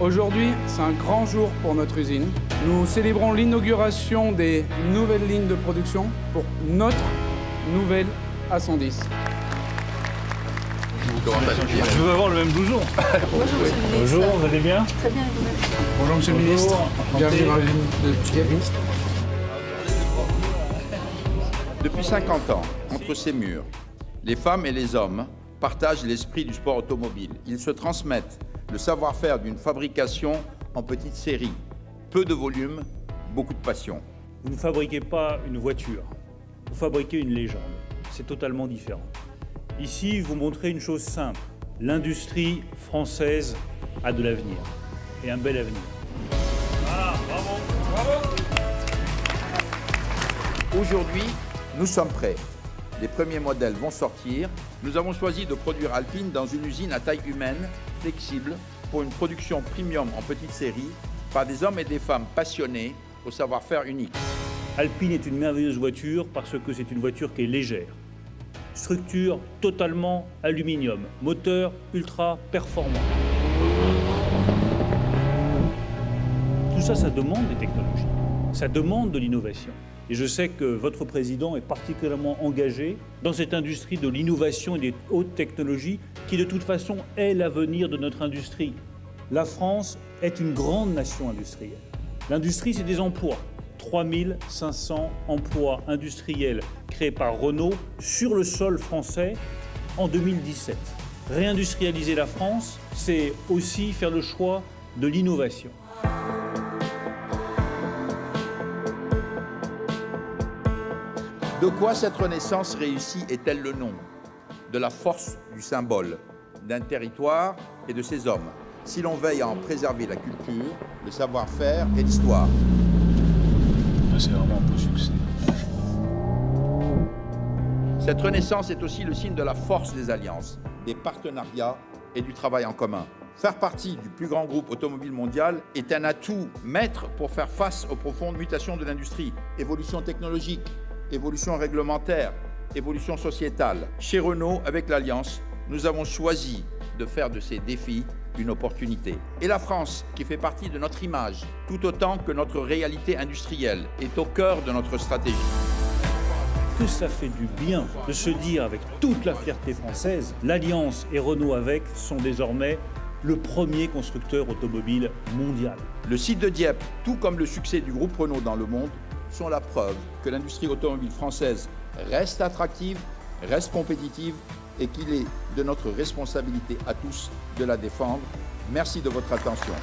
Aujourd'hui, c'est un grand jour pour notre usine. Nous célébrons l'inauguration des nouvelles lignes de production pour notre nouvelle A110. Je veux avoir le même blouson. Bonjour, monsieur le ministre. Bonjour, vous allez bien Très bien, vous-même Bonjour Monsieur le ministre. Bienvenue dans l'usine de Kevin. Depuis 50 ans, entre ces murs, les femmes et les hommes partagent l'esprit du sport automobile. Ils se transmettent le savoir-faire d'une fabrication en petite série. Peu de volume, beaucoup de passion. Vous ne fabriquez pas une voiture, vous fabriquez une légende. C'est totalement différent. Ici, vous montrez une chose simple. L'industrie française a de l'avenir. Et un bel avenir. Aujourd'hui, nous sommes prêts. Les premiers modèles vont sortir. Nous avons choisi de produire Alpine dans une usine à taille humaine, flexible, pour une production premium en petite série, par des hommes et des femmes passionnés au savoir-faire unique. Alpine est une merveilleuse voiture parce que c'est une voiture qui est légère. Structure totalement aluminium, moteur ultra performant. Tout ça, ça demande des technologies, ça demande de l'innovation. Et je sais que votre président est particulièrement engagé dans cette industrie de l'innovation et des hautes technologies qui de toute façon est l'avenir de notre industrie. La France est une grande nation industrielle. L'industrie, c'est des emplois. 3500 emplois industriels créés par Renault sur le sol français en 2017. Réindustrialiser la France, c'est aussi faire le choix de l'innovation. De quoi cette renaissance réussie est-elle le nom? De la force du symbole, d'un territoire et de ses hommes, si l'on veille à en préserver la culture, le savoir-faire et l'histoire. C'est vraiment un beau succès. Cette renaissance est aussi le signe de la force des alliances, des partenariats et du travail en commun. Faire partie du plus grand groupe automobile mondial est un atout maître pour faire face aux profondes mutations de l'industrie. Évolution technologique, évolution réglementaire, évolution sociétale. Chez Renault, avec l'Alliance, nous avons choisi de faire de ces défis une opportunité. Et la France, qui fait partie de notre image, tout autant que notre réalité industrielle, est au cœur de notre stratégie. que ça fait du bien de se dire avec toute la fierté française, l'Alliance et Renault avec sont désormais le premier constructeur automobile mondial. Le site de Dieppe, tout comme le succès du groupe Renault dans le monde, sont la preuve que l'industrie automobile française reste attractive, reste compétitive et qu'il est de notre responsabilité à tous de la défendre. Merci de votre attention.